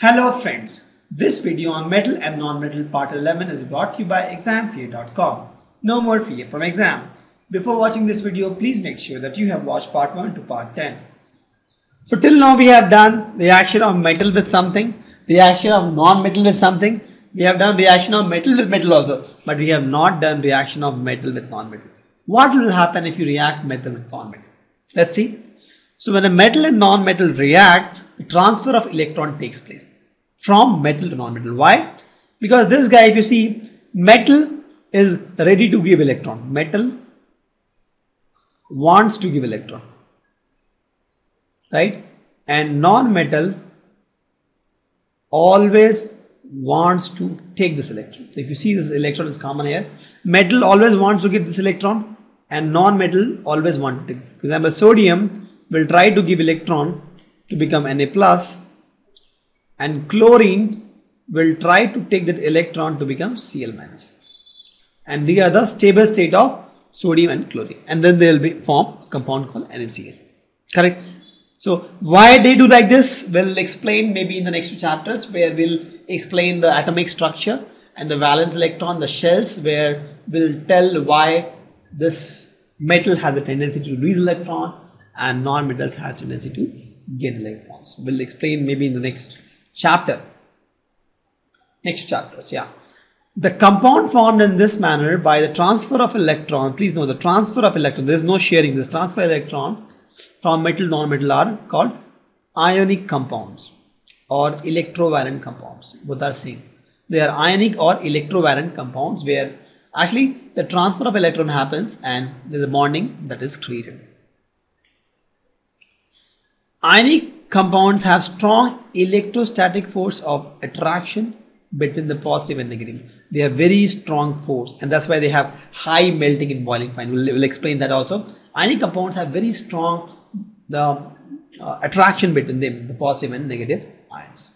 Hello friends, this video on metal and non-metal part 11 is brought to you by examfear.com. No more fear from exam. Before watching this video, please make sure that you have watched part 1 to part 10. So till now we have done reaction of metal with something, reaction of non-metal with something, we have done reaction of metal with metal also, but we have not done reaction of metal with non-metal. What will happen if you react metal with non-metal? Let's see. So when a metal and non-metal react, the transfer of electron takes place from metal to non-metal. Why? Because this guy, if you see, metal is ready to give electron. Metal wants to give electron. Right? And non-metal always wants to take this electron. So if you see this electron is common here, metal always wants to give this electron and non-metal always want to take. For example, sodium will try to give electron to become Na plus and chlorine will try to take that electron to become Cl minus. And these are the stable state of sodium and chlorine and then they will be form a compound called NaCl. Correct? So why they do like this we'll explain maybe in the next two chapters where we'll explain the atomic structure and the valence electron, the shells where we'll tell why this metal has a tendency to lose electron and non-metals has tendency to gain electrons. We'll explain maybe in the next chapter. Next chapters, yeah. The compound formed in this manner by the transfer of electron, please know the transfer of electron, there is no sharing, this transfer electron from metal non-metal are called ionic compounds or electrovalent compounds, both are same. They are ionic or electrovalent compounds where actually the transfer of electron happens and there is a bonding that is created. Ionic compounds have strong electrostatic force of attraction between the positive and negative. They have very strong force and that's why they have high melting and boiling point. We'll, we'll explain that also. Ionic compounds have very strong the uh, attraction between them, the positive and negative ions.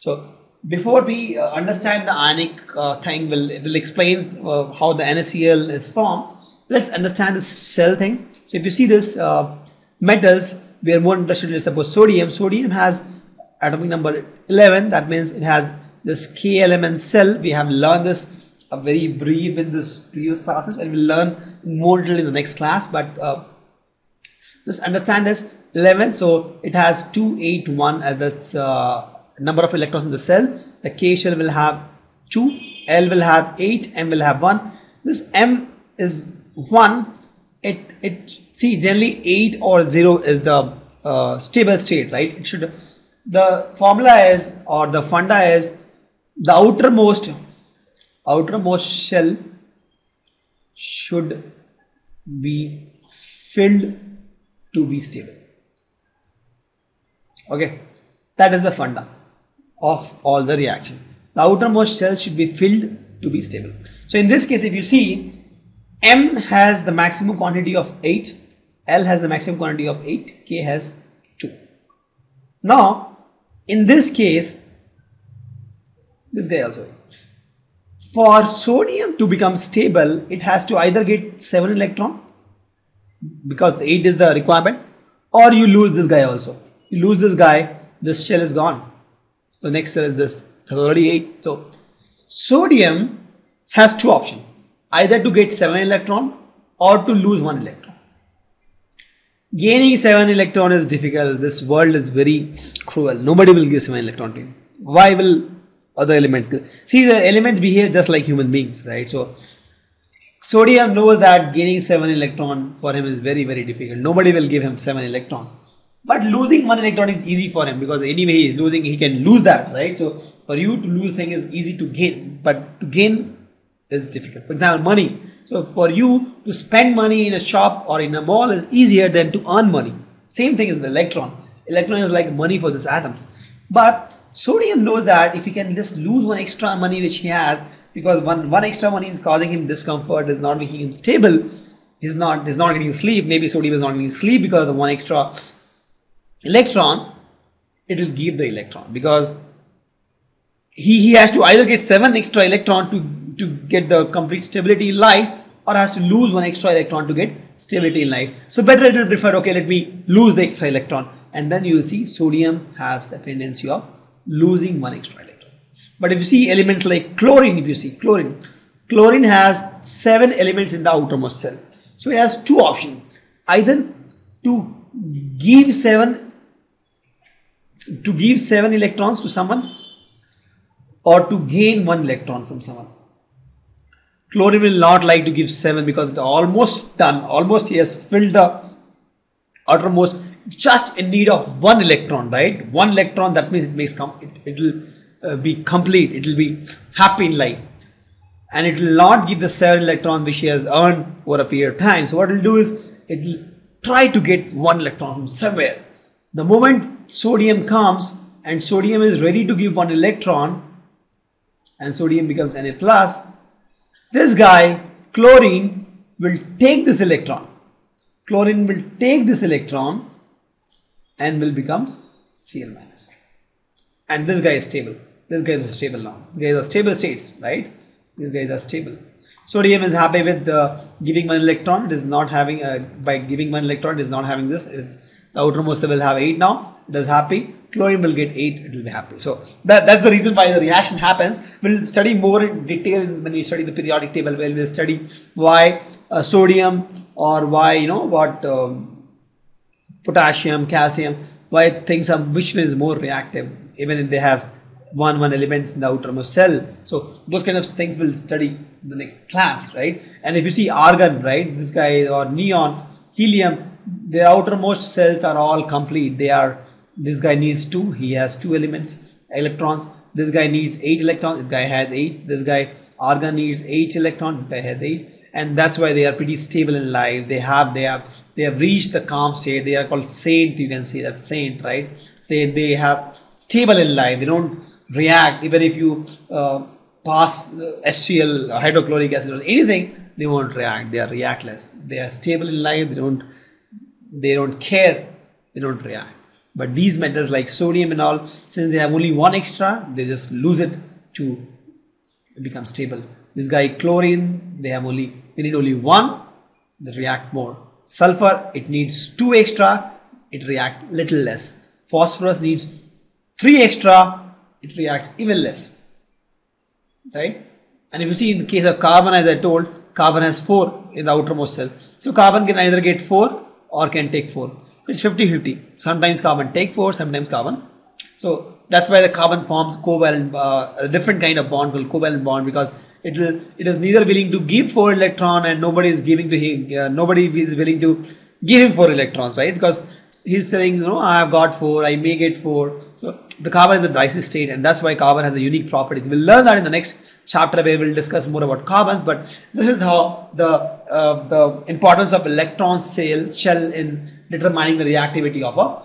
So before we uh, understand the ionic uh, thing, we'll, we'll explain uh, how the NaCl is formed. Let's understand the cell thing. So if you see this uh, metals, we are more interested in suppose sodium. Sodium has atomic number 11. That means it has this K element cell. We have learned this a very brief in this previous classes and we'll learn more little in the next class. But uh, just understand this 11. So it has 281 as the uh, number of electrons in the cell. The K shell will have 2, L will have 8, M will have 1. This M is 1. It, it see generally 8 or 0 is the uh, stable state, right? It should the formula is or the funda is the outermost outermost shell should be filled to be stable. Okay, that is the funda of all the reaction. The outermost shell should be filled to be stable. So in this case, if you see, M has the maximum quantity of 8, L has the maximum quantity of 8, K has 2. Now, in this case, this guy also. For sodium to become stable, it has to either get 7 electron because 8 is the requirement or you lose this guy also. You lose this guy, this shell is gone. The next cell is this, already 8. So, sodium has two options, either to get 7 electron or to lose 1 electron. Gaining 7 electron is difficult. This world is very cruel. Nobody will give 7 electron to you. Why will other elements give? See, the elements behave just like human beings, right? So, sodium knows that gaining 7 electron for him is very, very difficult. Nobody will give him 7 electrons. But losing 1 electron is easy for him because anyway he is losing, he can lose that, right? So, for you to lose thing is easy to gain, but to gain is difficult. For example, money. So for you to spend money in a shop or in a mall is easier than to earn money. Same thing is the electron. Electron is like money for these atoms. But sodium knows that if he can just lose one extra money which he has, because one, one extra money is causing him discomfort, is not making him stable, he's not, he's not getting sleep, maybe sodium is not getting sleep because of the one extra electron, it will give the electron because he, he has to either get 7 extra electron to to get the complete stability in light or has to lose one extra electron to get stability in light. So better it will prefer, okay, let me lose the extra electron. And then you will see sodium has the tendency of losing one extra electron. But if you see elements like chlorine, if you see chlorine, chlorine has seven elements in the outermost cell. So it has two options. Either to give seven to give seven electrons to someone or to gain one electron from someone. Chlorine will not like to give seven because it's almost done, almost he has filled the outermost just in need of one electron, right? One electron that means it makes come it will uh, be complete, it will be happy in life and it will not give the seven electron which he has earned over a period of time. So what it will do is it will try to get one electron from somewhere. The moment sodium comes and sodium is ready to give one electron and sodium becomes Na plus, this guy chlorine will take this electron. Chlorine will take this electron and will become Cl minus. And this guy is stable. This guy is stable now. This guy is a stable states, right? These guys are stable. Sodium is happy with uh, giving one electron. It is not having uh, by giving one electron. It is not having this. It is the outermost will have eight now. It is happy. Chlorine will get eight. It will be happy. So that, that's the reason why the reaction happens. We'll study more in detail when we study the periodic table. Where we'll study why uh, sodium or why you know what um, potassium, calcium, why things are which one is more reactive, even if they have one one elements in the outermost cell. So those kind of things we'll study in the next class, right? And if you see argon, right, this guy or neon, helium, the outermost cells are all complete. They are this guy needs two, he has two elements, electrons. This guy needs eight electrons, this guy has eight. This guy argon needs eight electrons, this guy has eight. And that's why they are pretty stable in life. They have they have they have reached the calm state. They are called saint. You can see that saint, right? They they have stable in life. They don't react even if you uh, pass HCl hydrochloric acid or anything they won't react they are reactless they are stable in life they don't they don't care they don't react but these metals like sodium and all since they have only one extra they just lose it to become stable. This guy chlorine they have only they need only one they react more. Sulfur it needs two extra it react little less. Phosphorus needs three extra it reacts even less. Right? And if you see in the case of carbon as I told carbon has 4 in the outermost cell. So carbon can either get 4 or can take 4 it's 50-50 sometimes carbon take 4 sometimes carbon. So that's why the carbon forms covalent uh, a different kind of bond called covalent bond because it will it is neither willing to give 4 electron and nobody is giving to him uh, nobody is willing to give him 4 electrons right because he's saying, you know, I have got four, I may get four. So the carbon is a dices state, and that's why carbon has a unique properties. We'll learn that in the next chapter where we'll discuss more about carbons. But this is how the uh, the importance of electron shell shell in determining the reactivity of a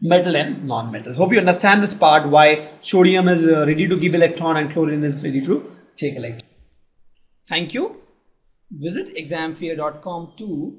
metal and non-metal. Hope you understand this part. Why sodium is uh, ready to give electron and chlorine is ready to take electron. Thank you. Visit examfear.com to